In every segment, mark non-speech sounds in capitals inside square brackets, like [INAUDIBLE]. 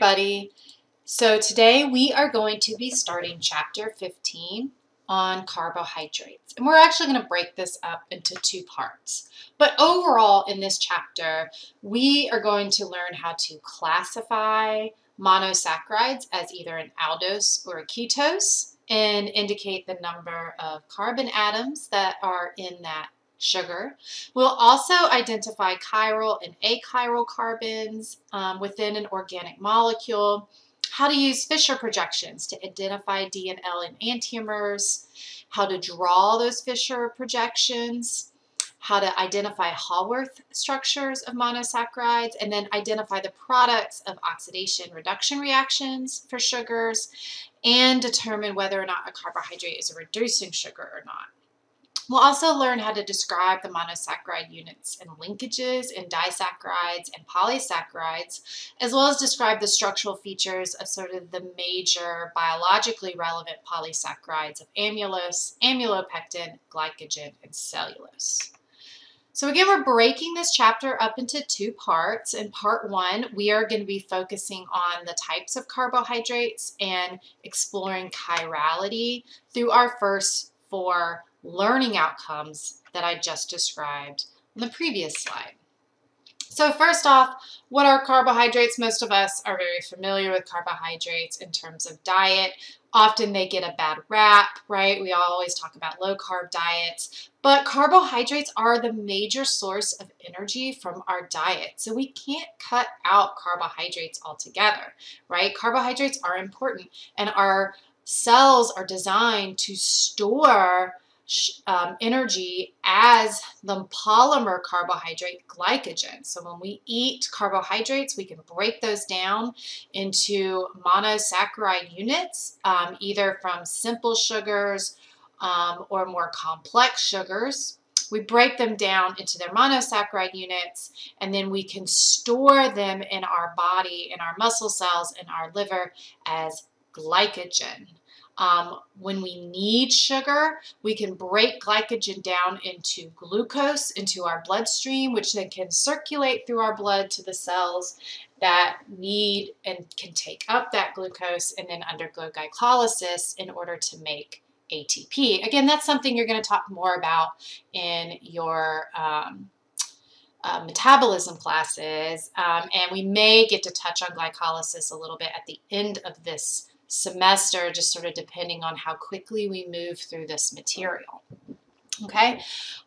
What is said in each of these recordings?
everybody. So today we are going to be starting chapter 15 on carbohydrates. And we're actually going to break this up into two parts. But overall in this chapter, we are going to learn how to classify monosaccharides as either an aldose or a ketose and indicate the number of carbon atoms that are in that sugar. We'll also identify chiral and achiral carbons um, within an organic molecule, how to use Fischer projections to identify D and L in enantiomers, how to draw those Fischer projections, how to identify Haworth structures of monosaccharides, and then identify the products of oxidation reduction reactions for sugars, and determine whether or not a carbohydrate is a reducing sugar or not. We'll also learn how to describe the monosaccharide units and linkages in disaccharides and polysaccharides, as well as describe the structural features of sort of the major biologically relevant polysaccharides of amylose, amylopectin, glycogen, and cellulose. So again, we're breaking this chapter up into two parts. In part one, we are going to be focusing on the types of carbohydrates and exploring chirality through our first four learning outcomes that I just described on the previous slide. So first off, what are carbohydrates? Most of us are very familiar with carbohydrates in terms of diet. Often they get a bad rap, right? We always talk about low carb diets, but carbohydrates are the major source of energy from our diet. So we can't cut out carbohydrates altogether, right? Carbohydrates are important and our cells are designed to store um, energy as the polymer carbohydrate glycogen. So when we eat carbohydrates, we can break those down into monosaccharide units, um, either from simple sugars um, or more complex sugars. We break them down into their monosaccharide units, and then we can store them in our body, in our muscle cells, in our liver as glycogen. Um, when we need sugar, we can break glycogen down into glucose into our bloodstream, which then can circulate through our blood to the cells that need and can take up that glucose and then undergo glycolysis in order to make ATP. Again, that's something you're going to talk more about in your um, uh, metabolism classes, um, and we may get to touch on glycolysis a little bit at the end of this semester, just sort of depending on how quickly we move through this material. Okay,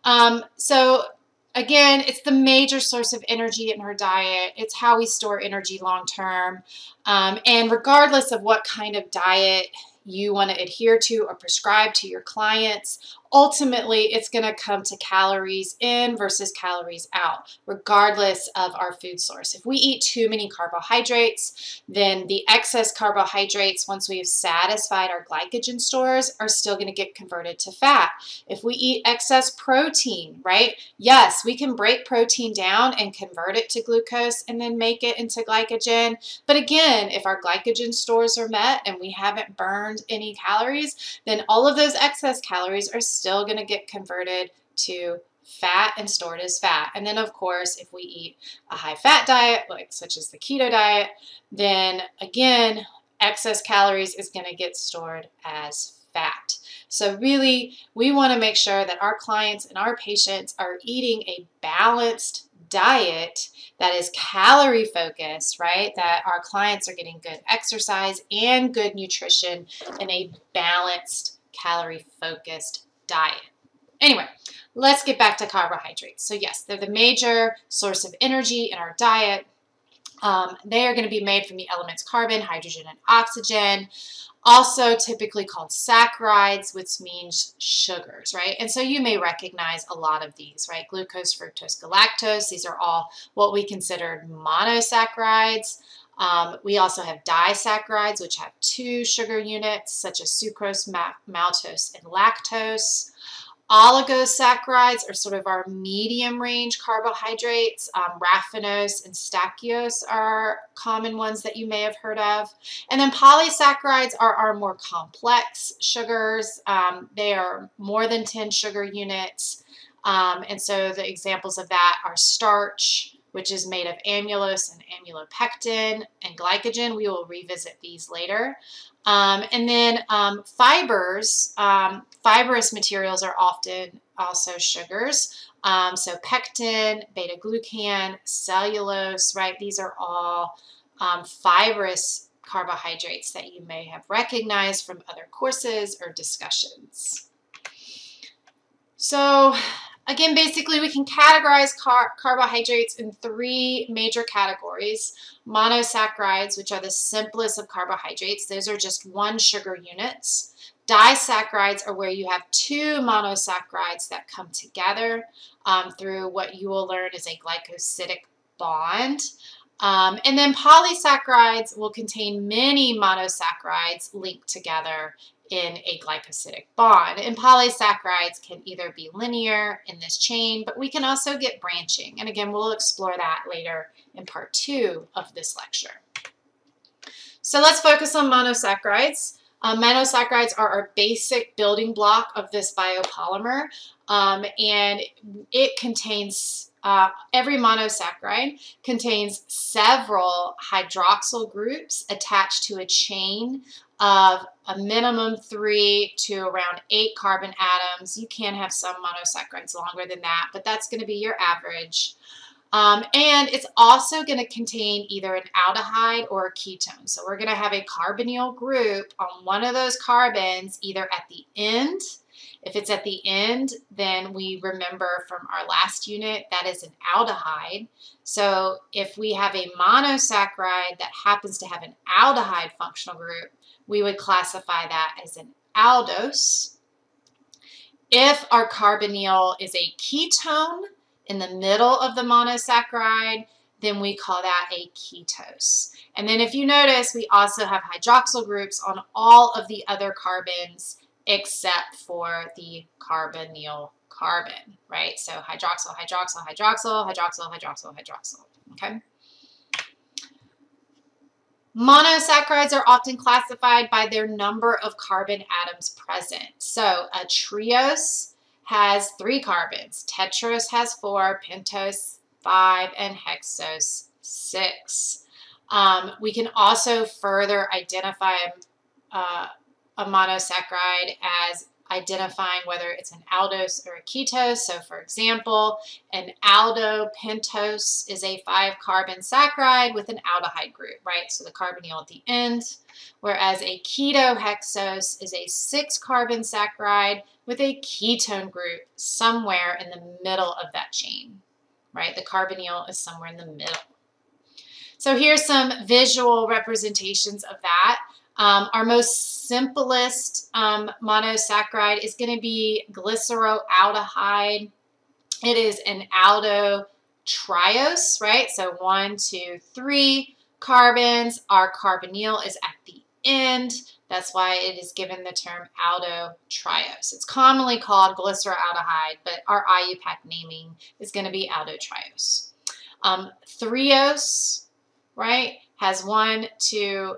um, so again, it's the major source of energy in our diet. It's how we store energy long term. Um, and regardless of what kind of diet you want to adhere to or prescribe to your clients, ultimately it's going to come to calories in versus calories out, regardless of our food source. If we eat too many carbohydrates, then the excess carbohydrates, once we've satisfied our glycogen stores, are still going to get converted to fat. If we eat excess protein, right? Yes, we can break protein down and convert it to glucose and then make it into glycogen. But again, if our glycogen stores are met and we haven't burned any calories, then all of those excess calories are still going to get converted to fat and stored as fat. And then of course, if we eat a high fat diet, like such as the keto diet, then again, excess calories is going to get stored as fat. So really, we want to make sure that our clients and our patients are eating a balanced diet that is calorie focused, right? That our clients are getting good exercise and good nutrition in a balanced calorie focused diet. Anyway, let's get back to carbohydrates. So yes, they're the major source of energy in our diet. Um, they are going to be made from the elements carbon, hydrogen, and oxygen. Also typically called saccharides, which means sugars, right? And so you may recognize a lot of these, right? Glucose, fructose, galactose. These are all what we consider monosaccharides. Um, we also have disaccharides, which have two sugar units, such as sucrose, maltose, and lactose. Oligosaccharides are sort of our medium range carbohydrates. Um, raffinose and stachyose are common ones that you may have heard of. And then polysaccharides are our more complex sugars. Um, they are more than 10 sugar units. Um, and so the examples of that are starch, which is made of amylose and amylopectin and glycogen. We will revisit these later. Um, and then um, fibers, um, fibrous materials are often also sugars. Um, so pectin, beta glucan, cellulose, right? These are all um, fibrous carbohydrates that you may have recognized from other courses or discussions. So again, basically we can categorize car carbohydrates in three major categories. Monosaccharides, which are the simplest of carbohydrates. Those are just one sugar units. Disaccharides are where you have two monosaccharides that come together um, through what you will learn is a glycosidic bond. Um, and then polysaccharides will contain many monosaccharides linked together in a glycosidic bond. And polysaccharides can either be linear in this chain, but we can also get branching. And again, we'll explore that later in part two of this lecture. So let's focus on monosaccharides. Um, monosaccharides are our basic building block of this biopolymer, um, and it contains uh, every monosaccharide contains several hydroxyl groups attached to a chain of a minimum three to around eight carbon atoms. You can have some monosaccharides longer than that, but that's going to be your average. Um, and it's also going to contain either an aldehyde or a ketone. So we're going to have a carbonyl group on one of those carbons either at the end if it's at the end, then we remember from our last unit that is an aldehyde. So if we have a monosaccharide that happens to have an aldehyde functional group, we would classify that as an aldose. If our carbonyl is a ketone in the middle of the monosaccharide, then we call that a ketose. And then if you notice, we also have hydroxyl groups on all of the other carbons except for the carbonyl carbon, right? So hydroxyl, hydroxyl, hydroxyl, hydroxyl, hydroxyl, hydroxyl, okay? Monosaccharides are often classified by their number of carbon atoms present. So a triose has three carbons, tetrose has four, pentose five, and hexose six. Um, we can also further identify uh, a monosaccharide as identifying whether it's an aldose or a ketose. So for example, an aldopentose is a five carbon saccharide with an aldehyde group, right? So the carbonyl at the end, whereas a ketohexose is a six carbon saccharide with a ketone group somewhere in the middle of that chain, right? The carbonyl is somewhere in the middle. So here's some visual representations of that. Um, our most simplest um, monosaccharide is going to be glyceraldehyde. It is an aldotriose, right? So one, two, three carbons. Our carbonyl is at the end. That's why it is given the term aldotriose. It's commonly called glyceraldehyde, but our IUPAC naming is going to be aldotriose. Um, threose, right, has one, two,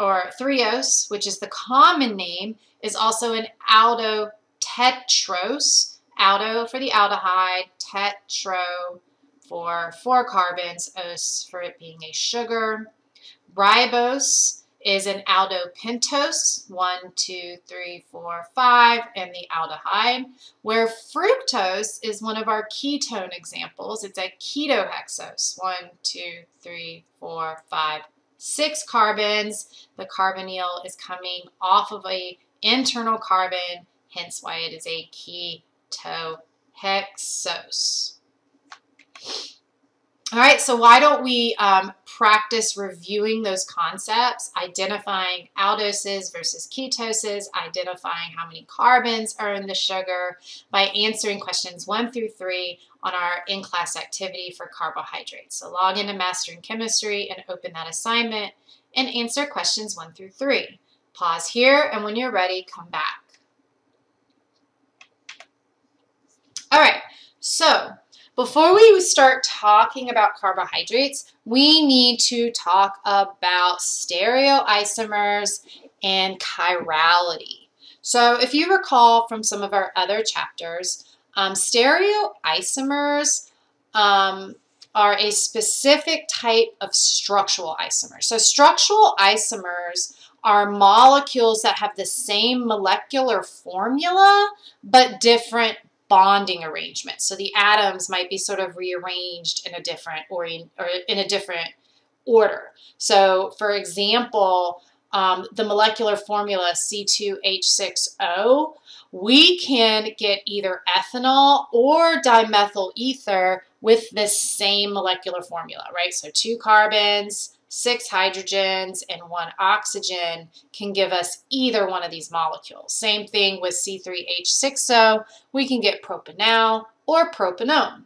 or threose, which is the common name, is also an aldotetrose. Aldo for the aldehyde, tetro for four carbons, os for it being a sugar. Ribose is an aldopentose, one, two, three, four, five, and the aldehyde, where fructose is one of our ketone examples. It's a ketohexose, one, two, three, four, five, six carbons. The carbonyl is coming off of a internal carbon, hence why it is a ketohexose. All right, so why don't we um, practice reviewing those concepts, identifying aldoses versus ketoses, identifying how many carbons are in the sugar by answering questions one through three on our in-class activity for carbohydrates. So log into Mastering Chemistry and open that assignment and answer questions one through three. Pause here, and when you're ready, come back. All right, so before we start talking about carbohydrates, we need to talk about stereoisomers and chirality. So if you recall from some of our other chapters, um, stereoisomers um, are a specific type of structural isomer. So structural isomers are molecules that have the same molecular formula but different bonding arrangements. So the atoms might be sort of rearranged in a different or in, or in a different order. So for example, um, the molecular formula C2H6O, we can get either ethanol or dimethyl ether with the same molecular formula, right? So two carbons, six hydrogens, and one oxygen can give us either one of these molecules. Same thing with C3H6O, we can get propanol or propanone.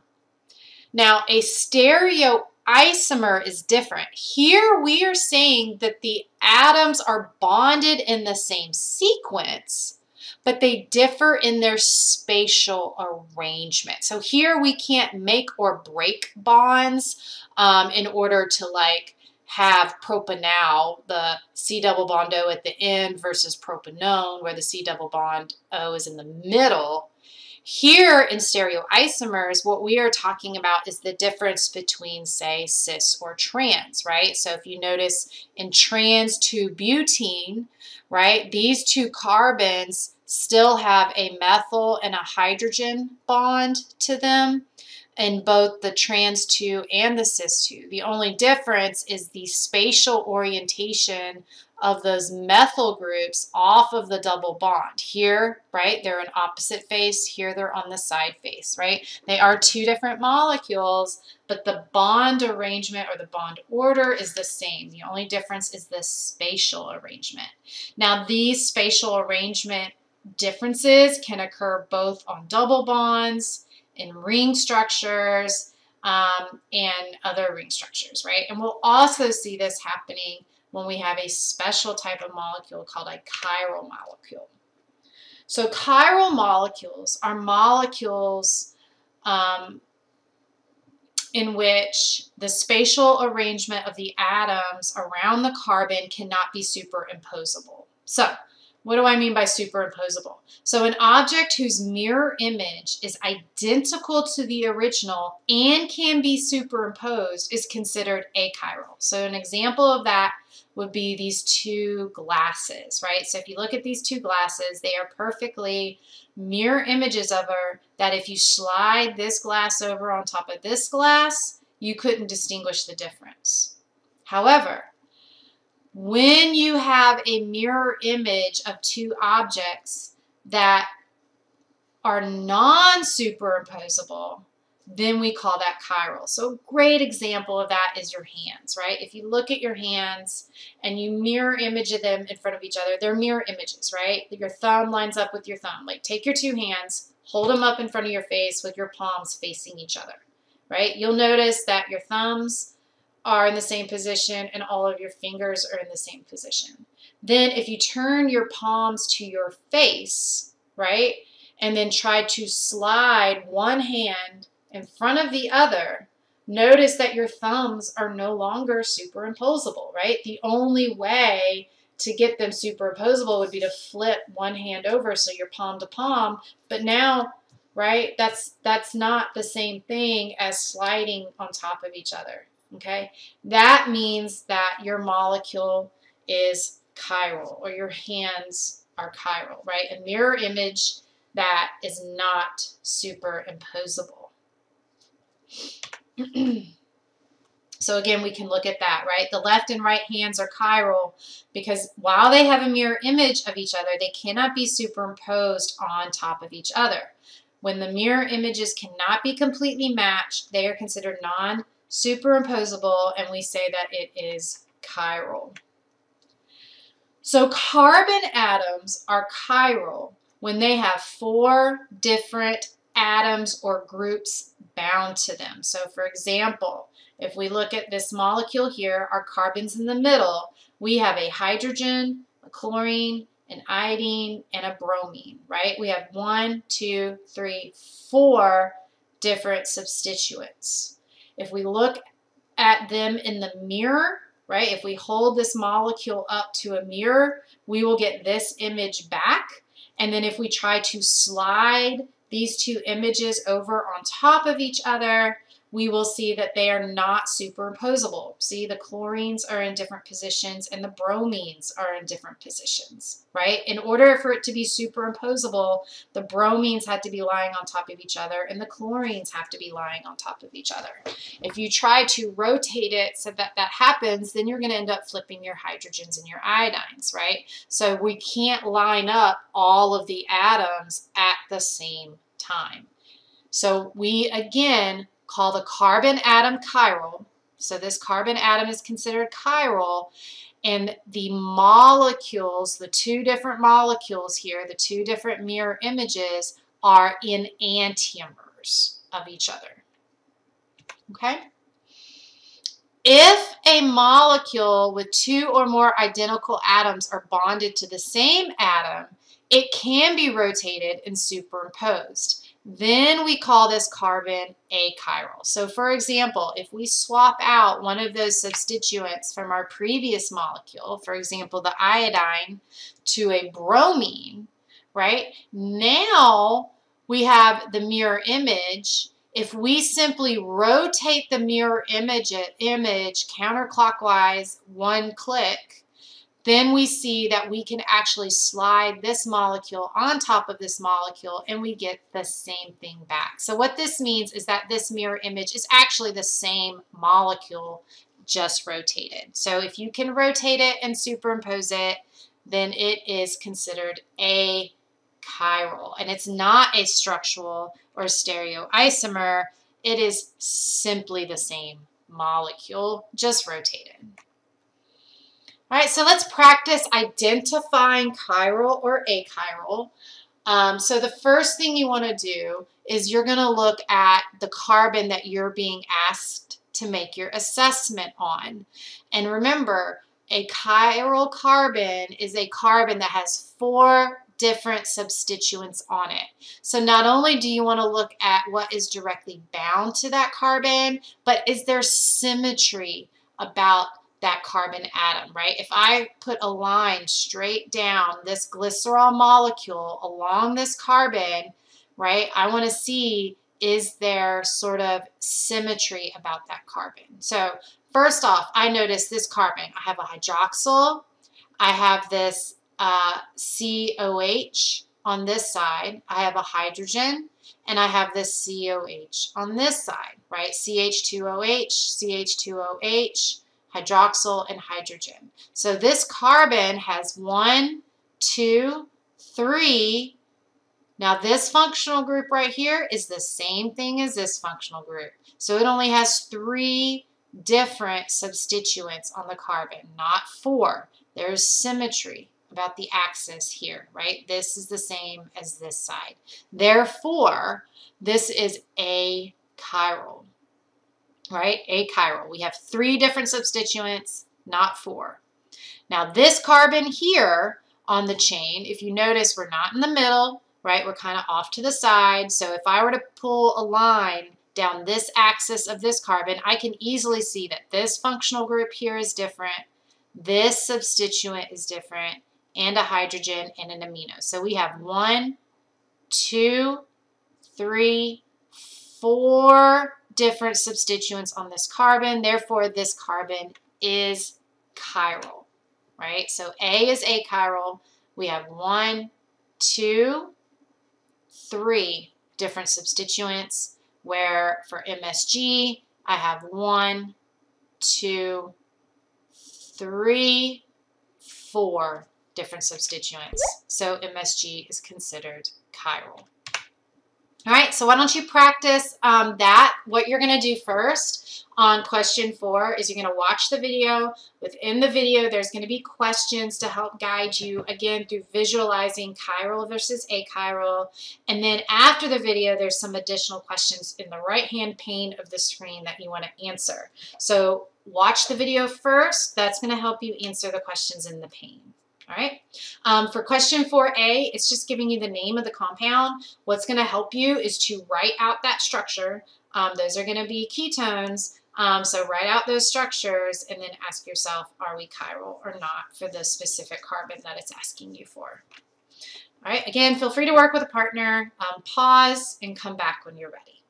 Now, a stereoisomer is different. Here we are saying that the atoms are bonded in the same sequence, but they differ in their spatial arrangement. So here we can't make or break bonds um, in order to like have propanol, the C double bond O at the end versus propanone where the C double bond O is in the middle. Here in stereoisomers, what we are talking about is the difference between, say, cis or trans, right? So if you notice in trans 2-butene, right, these two carbons still have a methyl and a hydrogen bond to them in both the trans 2 and the cis 2. The only difference is the spatial orientation of those methyl groups off of the double bond. Here, right, they're an opposite face. Here, they're on the side face, right? They are two different molecules, but the bond arrangement or the bond order is the same. The only difference is the spatial arrangement. Now, these spatial arrangement differences can occur both on double bonds, in ring structures, um, and other ring structures, right? And we'll also see this happening when we have a special type of molecule called a chiral molecule. So chiral molecules are molecules um, in which the spatial arrangement of the atoms around the carbon cannot be superimposable. So what do I mean by superimposable? So an object whose mirror image is identical to the original and can be superimposed is considered achiral. So an example of that would be these two glasses, right? So if you look at these two glasses, they are perfectly mirror images of her that if you slide this glass over on top of this glass, you couldn't distinguish the difference. However, when you have a mirror image of two objects that are non-superimposable, then we call that chiral. So a great example of that is your hands, right? If you look at your hands and you mirror image of them in front of each other, they're mirror images, right? Your thumb lines up with your thumb. Like take your two hands, hold them up in front of your face with your palms facing each other, right? You'll notice that your thumbs are in the same position and all of your fingers are in the same position. Then if you turn your palms to your face, right, and then try to slide one hand in front of the other, notice that your thumbs are no longer superimposable, right? The only way to get them superimposable would be to flip one hand over so you're palm to palm, but now, right, that's that's not the same thing as sliding on top of each other okay? That means that your molecule is chiral or your hands are chiral, right? A mirror image that is not superimposable. [CLEARS THROAT] so again, we can look at that, right? The left and right hands are chiral because while they have a mirror image of each other, they cannot be superimposed on top of each other. When the mirror images cannot be completely matched, they are considered non superimposable, and we say that it is chiral. So carbon atoms are chiral when they have four different atoms or groups bound to them. So for example, if we look at this molecule here, our carbons in the middle, we have a hydrogen, a chlorine, an iodine, and a bromine, right? We have one, two, three, four different substituents. If we look at them in the mirror, right, if we hold this molecule up to a mirror, we will get this image back. And then if we try to slide these two images over on top of each other, we will see that they are not superimposable. See, the chlorines are in different positions and the bromines are in different positions, right? In order for it to be superimposable, the bromines had to be lying on top of each other and the chlorines have to be lying on top of each other. If you try to rotate it so that that happens, then you're going to end up flipping your hydrogens and your iodines, right? So we can't line up all of the atoms at the same time. So we, again, call the carbon atom chiral. So this carbon atom is considered chiral. And the molecules, the two different molecules here, the two different mirror images, are in enantiomers of each other. Okay? If a molecule with two or more identical atoms are bonded to the same atom, it can be rotated and superimposed. Then we call this carbon achiral. So for example, if we swap out one of those substituents from our previous molecule, for example, the iodine, to a bromine, right? Now we have the mirror image. If we simply rotate the mirror image, image counterclockwise one click, then we see that we can actually slide this molecule on top of this molecule and we get the same thing back. So what this means is that this mirror image is actually the same molecule just rotated. So if you can rotate it and superimpose it, then it is considered a chiral. And it's not a structural or stereoisomer. It is simply the same molecule, just rotated. All right, so let's practice identifying chiral or achiral. Um, so the first thing you want to do is you're going to look at the carbon that you're being asked to make your assessment on. And remember, a chiral carbon is a carbon that has four different substituents on it. So not only do you want to look at what is directly bound to that carbon, but is there symmetry about that carbon atom, right? If I put a line straight down this glycerol molecule along this carbon, right, I want to see is there sort of symmetry about that carbon. So first off, I notice this carbon. I have a hydroxyl. I have this uh, COH on this side. I have a hydrogen. And I have this COH on this side, right? CH2OH, CH2OH, hydroxyl, and hydrogen. So this carbon has one, two, three. Now this functional group right here is the same thing as this functional group. So it only has three different substituents on the carbon, not four. There's symmetry about the axis here, right? This is the same as this side. Therefore, this is a chiral right? Achiral. We have three different substituents, not four. Now this carbon here on the chain, if you notice, we're not in the middle, right? We're kind of off to the side. So if I were to pull a line down this axis of this carbon, I can easily see that this functional group here is different, this substituent is different, and a hydrogen and an amino. So we have one, two, three, four different substituents on this carbon. Therefore, this carbon is chiral, right? So A is achiral. We have one, two, three different substituents, where for MSG, I have one, two, three, four different substituents. So MSG is considered chiral. All right, so why don't you practice um, that? What you're going to do first on question four is you're going to watch the video. Within the video, there's going to be questions to help guide you, again, through visualizing chiral versus achiral. And then after the video, there's some additional questions in the right-hand pane of the screen that you want to answer. So watch the video first. That's going to help you answer the questions in the pane. All right. Um, for question 4a, it's just giving you the name of the compound. What's going to help you is to write out that structure. Um, those are going to be ketones. Um, so write out those structures and then ask yourself, are we chiral or not for the specific carbon that it's asking you for. All right. Again, feel free to work with a partner. Um, pause and come back when you're ready.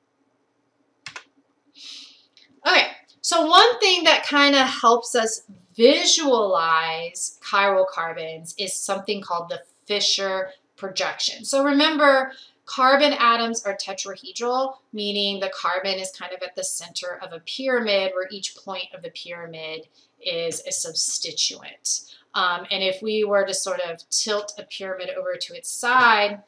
Okay. So one thing that kind of helps us visualize chiral carbons is something called the Fischer projection. So remember, carbon atoms are tetrahedral, meaning the carbon is kind of at the center of a pyramid where each point of the pyramid is a substituent. Um, and if we were to sort of tilt a pyramid over to its side,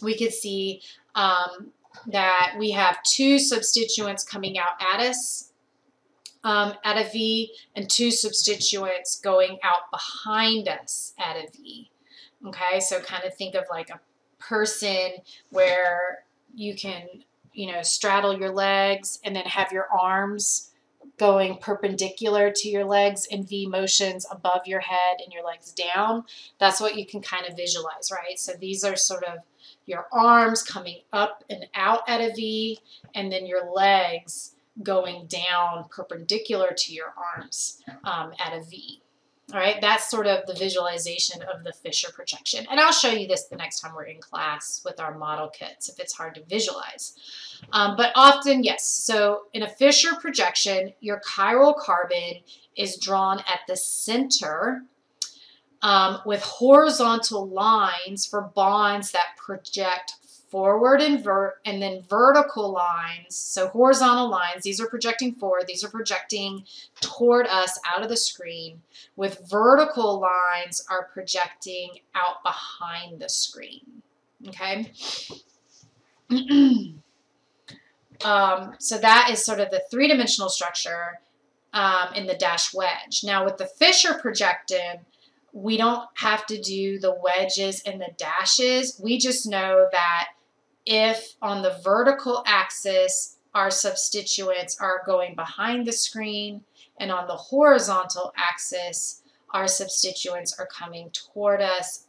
we could see um, that we have two substituents coming out at us um, at a V and two substituents going out behind us at a V. Okay, so kind of think of like a person where you can, you know, straddle your legs and then have your arms going perpendicular to your legs in V motions above your head and your legs down. That's what you can kind of visualize, right? So these are sort of your arms coming up and out at a V, and then your legs going down perpendicular to your arms um, at a V. All right, that's sort of the visualization of the Fischer projection. And I'll show you this the next time we're in class with our model kits if it's hard to visualize. Um, but often, yes, so in a Fischer projection, your chiral carbon is drawn at the center um, with horizontal lines for bonds that project forward and vert and then vertical lines so horizontal lines these are projecting forward these are projecting toward us out of the screen with vertical lines are projecting out behind the screen okay? [CLEARS THROAT] Um, so that is sort of the three-dimensional structure um, in the dash wedge. Now with the Fischer projection we don't have to do the wedges and the dashes. We just know that if on the vertical axis our substituents are going behind the screen and on the horizontal axis our substituents are coming toward us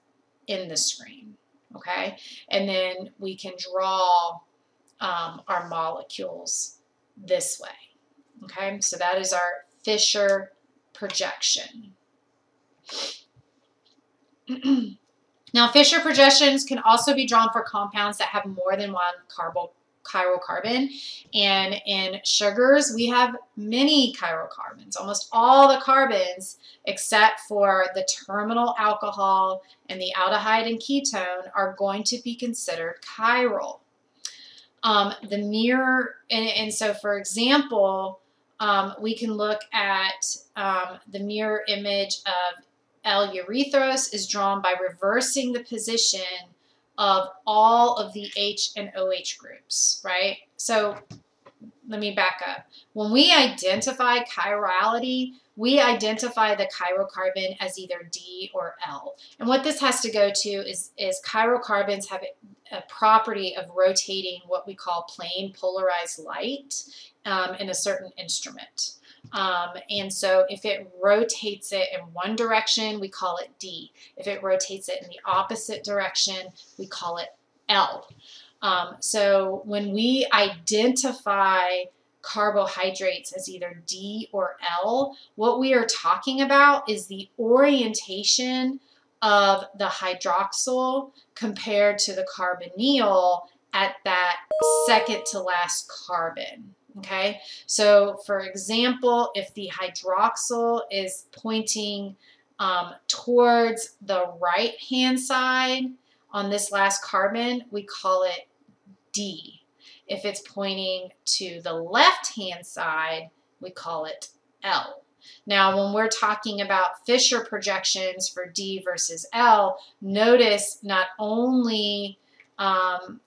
in the screen okay? And then we can draw um, our molecules this way okay? So that is our Fischer projection [CLEARS THROAT] Now, Fischer projections can also be drawn for compounds that have more than one chiral carbon. And in sugars, we have many chiral carbons. Almost all the carbons, except for the terminal alcohol and the aldehyde and ketone, are going to be considered chiral. Um, the mirror, and, and, so for example, um, we can look at um, the mirror image of L-erythrose is drawn by reversing the position of all of the H and OH groups, right? So let me back up. When we identify chirality, we identify the chirocarbon as either D or L. And what this has to go to is, is chirocarbons have a property of rotating what we call plane polarized light um, in a certain instrument. Um, and so if it rotates it in one direction, we call it D. If it rotates it in the opposite direction, we call it L. Um, so when we identify carbohydrates as either D or L, what we are talking about is the orientation of the hydroxyl compared to the carbonyl at that second to last carbon. Okay, so for example, if the hydroxyl is pointing um, towards the right hand side on this last carbon, we call it D. If it's pointing to the left hand side, we call it L. Now, when we're talking about Fischer projections for D versus L, notice not only um,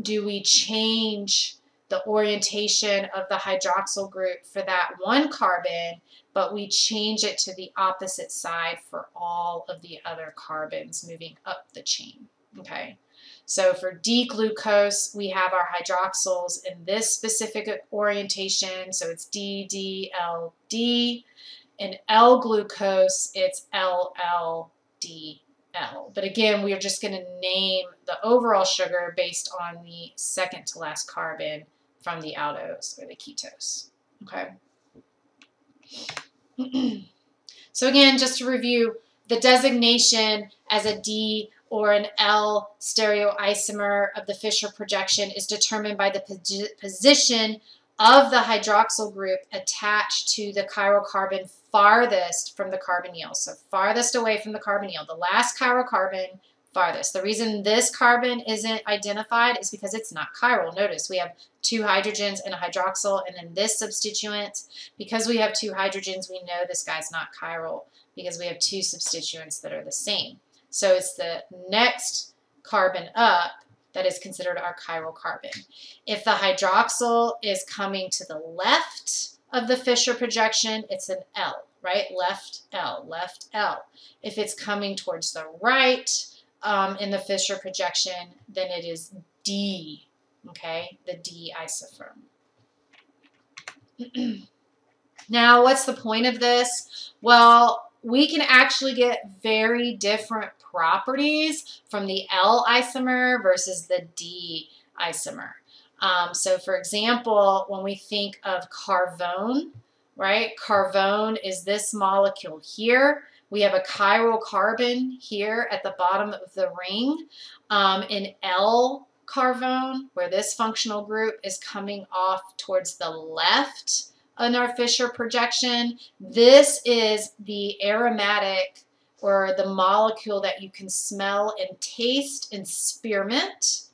do we change the orientation of the hydroxyl group for that one carbon, but we change it to the opposite side for all of the other carbons moving up the chain. Okay, so for D-glucose, we have our hydroxyls in this specific orientation, so it's D, D, L, D. In L-glucose, it's L, L, D, L. But again, we are just going to name the overall sugar based on the second to last carbon from the aldose or the ketose. Okay. [CLEARS THROAT] so again, just to review, the designation as a D or an L stereoisomer of the Fischer projection is determined by the position of the hydroxyl group attached to the chiral carbon farthest from the carbonyl. So farthest away from the carbonyl, the last chiral carbon farthest. The reason this carbon isn't identified is because it's not chiral. Notice we have two hydrogens and a hydroxyl, and then this substituent, because we have two hydrogens, we know this guy's not chiral because we have two substituents that are the same. So it's the next carbon up that is considered our chiral carbon. If the hydroxyl is coming to the left of the Fischer projection, it's an L, right? Left L, left L. If it's coming towards the right um, in the Fischer projection, then it is D, okay? The D isoform. [CLEARS THROAT] now, what's the point of this? Well, we can actually get very different properties from the L isomer versus the D isomer. Um, so for example, when we think of carvone, right, carvone is this molecule here. We have a chiral carbon here at the bottom of the ring. Um, in L carvone, where this functional group is coming off towards the left in our Fischer projection, this is the aromatic or the molecule that you can smell and taste in spearmint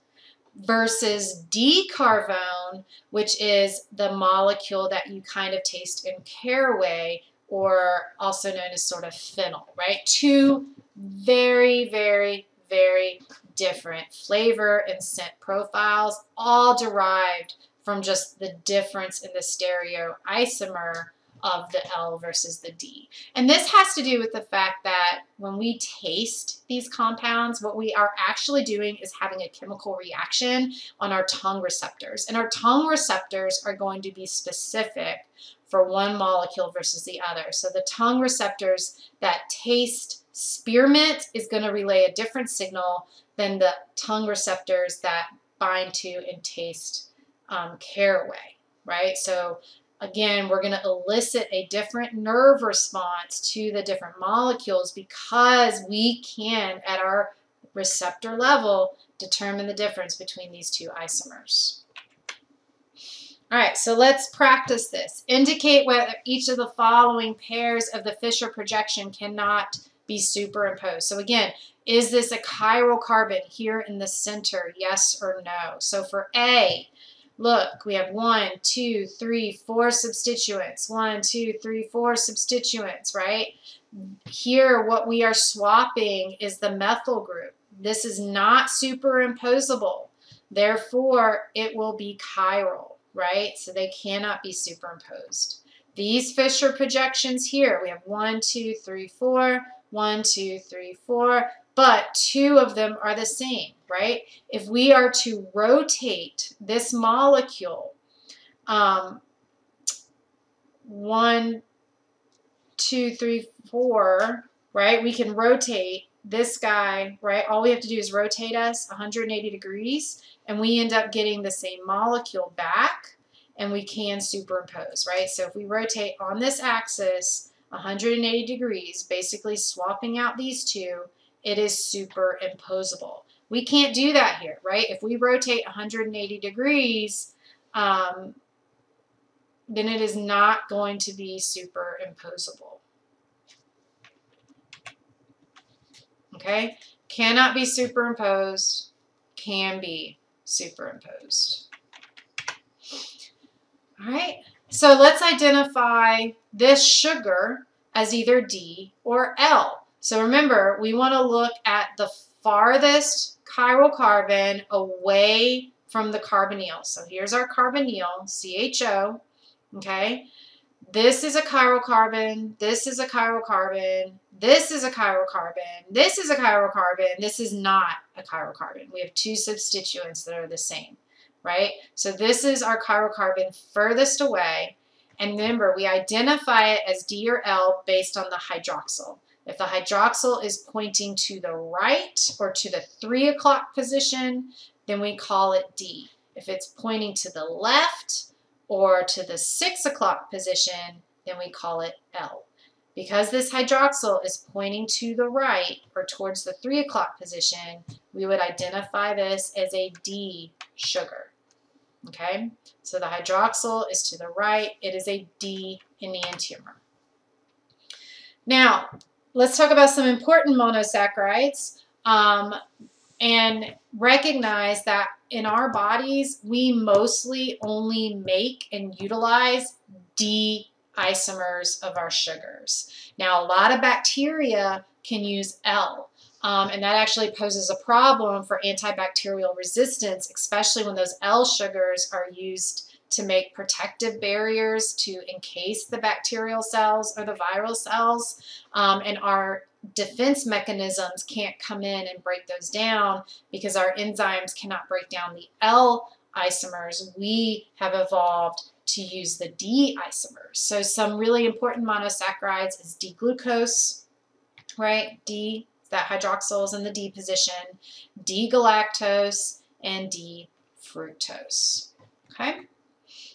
versus D-carvone, which is the molecule that you kind of taste in caraway or also known as sort of fennel, right? Two very, very, very different flavor and scent profiles, all derived from just the difference in the stereoisomer of the L versus the D. And this has to do with the fact that when we taste these compounds, what we are actually doing is having a chemical reaction on our tongue receptors. And our tongue receptors are going to be specific for one molecule versus the other. So the tongue receptors that taste spearmint is going to relay a different signal than the tongue receptors that bind to and taste um, caraway, right? So again, we're going to elicit a different nerve response to the different molecules because we can, at our receptor level, determine the difference between these two isomers. All right, so let's practice this. Indicate whether each of the following pairs of the Fischer projection cannot be superimposed. So again, is this a chiral carbon here in the center? Yes or no? So for A, Look, we have one, two, three, four substituents. One, two, three, four substituents, right? Here, what we are swapping is the methyl group. This is not superimposable. Therefore, it will be chiral, right? So they cannot be superimposed. These Fischer projections here, we have one, two, three, four, one, two, three, four but two of them are the same, right? If we are to rotate this molecule, um, one, two, three, four, right? We can rotate this guy, right? All we have to do is rotate us 180 degrees, and we end up getting the same molecule back, and we can superimpose, right? So if we rotate on this axis 180 degrees, basically swapping out these two, it is superimposable. We can't do that here, right? If we rotate 180 degrees, um, then it is not going to be superimposable. Okay? Cannot be superimposed, can be superimposed. All right, so let's identify this sugar as either D or L. So remember, we want to look at the farthest chiral carbon away from the carbonyl. So here's our carbonyl, CHO, okay? This is a chiral carbon, this is a chiral carbon, this is a chiral carbon, this is a chiral carbon, this is not a chiral carbon. We have two substituents that are the same, right? So this is our chiral carbon furthest away, and remember, we identify it as D or L based on the hydroxyl. If the hydroxyl is pointing to the right or to the 3 o'clock position, then we call it D. If it's pointing to the left or to the 6 o'clock position, then we call it L. Because this hydroxyl is pointing to the right or towards the 3 o'clock position, we would identify this as a D sugar. Okay, so the hydroxyl is to the right. It is a D enantiomer. Now, let's talk about some important monosaccharides um, and recognize that in our bodies, we mostly only make and utilize D isomers of our sugars. Now, a lot of bacteria can use L. Um, and that actually poses a problem for antibacterial resistance, especially when those L sugars are used to make protective barriers to encase the bacterial cells or the viral cells. Um, and our defense mechanisms can't come in and break those down because our enzymes cannot break down the L isomers. We have evolved to use the D isomers. So some really important monosaccharides is D-glucose, right? D, that hydroxyl is in the D position, D-galactose, and D-fructose, okay?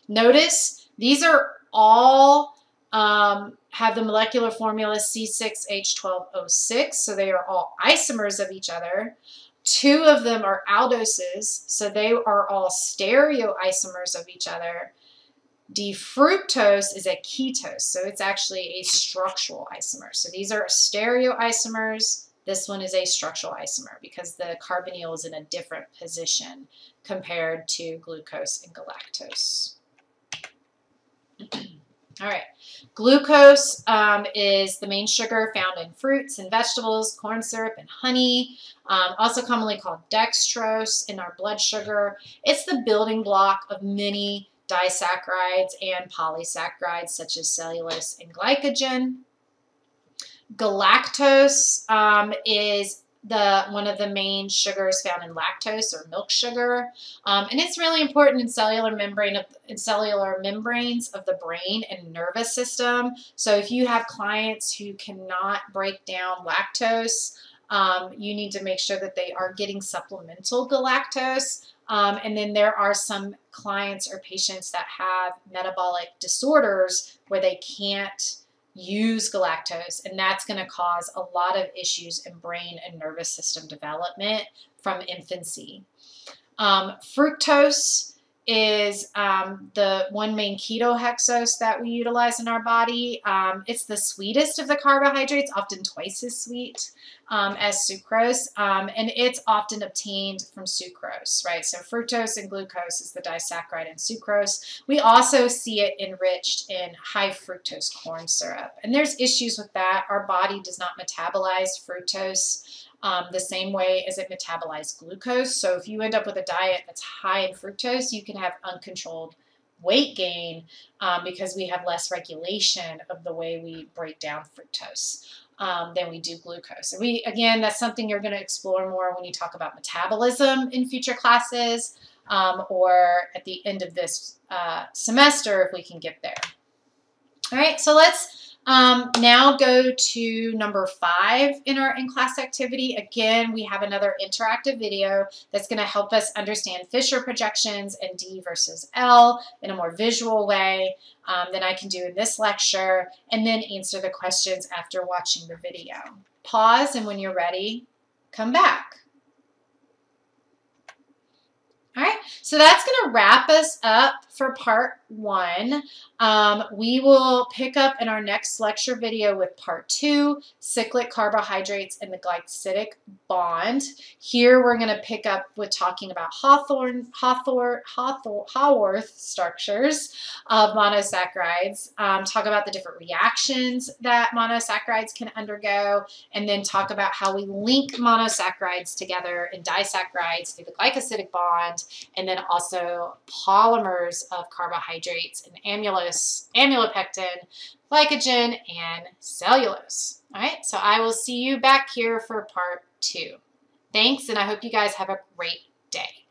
Notice these are all um, have the molecular formula C6H12O6, so they are all isomers of each other. Two of them are aldoses, so they are all stereoisomers of each other. D-fructose is a ketose, so it's actually a structural isomer. So these are stereoisomers. This one is a structural isomer because the carbonyl is in a different position compared to glucose and galactose. [CLEARS THROAT] All right, glucose um, is the main sugar found in fruits and vegetables, corn syrup, and honey, um, also commonly called dextrose in our blood sugar. It's the building block of many disaccharides and polysaccharides such as cellulose and glycogen. Galactose um, is the one of the main sugars found in lactose or milk sugar, um, and it's really important in cellular membrane of in cellular membranes of the brain and nervous system. So if you have clients who cannot break down lactose, um, you need to make sure that they are getting supplemental galactose. Um, and then there are some clients or patients that have metabolic disorders where they can't use galactose, and that's going to cause a lot of issues in brain and nervous system development from infancy. Um, fructose is um, the one main keto hexose that we utilize in our body. Um, it's the sweetest of the carbohydrates, often twice as sweet um, as sucrose, um, and it's often obtained from sucrose, right? So fructose and glucose is the disaccharide in sucrose. We also see it enriched in high fructose corn syrup, and there's issues with that. Our body does not metabolize fructose um, the same way as it metabolizes glucose. So if you end up with a diet that's high in fructose, you can have uncontrolled weight gain um, because we have less regulation of the way we break down fructose. Um, than we do glucose. And we, again, that's something you're going to explore more when you talk about metabolism in future classes um, or at the end of this uh, semester if we can get there. All right, so let's um, now go to number five in our in-class activity. Again, we have another interactive video that's going to help us understand Fischer projections and D versus L in a more visual way um, than I can do in this lecture, and then answer the questions after watching the video. Pause, and when you're ready, come back. All right, so that's going to wrap us up for part one. Um, we will pick up in our next lecture video with part two, cyclic carbohydrates and the glycosidic bond. Here we're going to pick up with talking about Hawthorne, Hawthorne, Hawthorne, Haworth structures of monosaccharides, um, talk about the different reactions that monosaccharides can undergo, and then talk about how we link monosaccharides together and disaccharides through the glycosidic bond, and then also polymers of carbohydrates and amylose, amylopectin, glycogen, and cellulose. All right, so I will see you back here for part two. Thanks, and I hope you guys have a great day.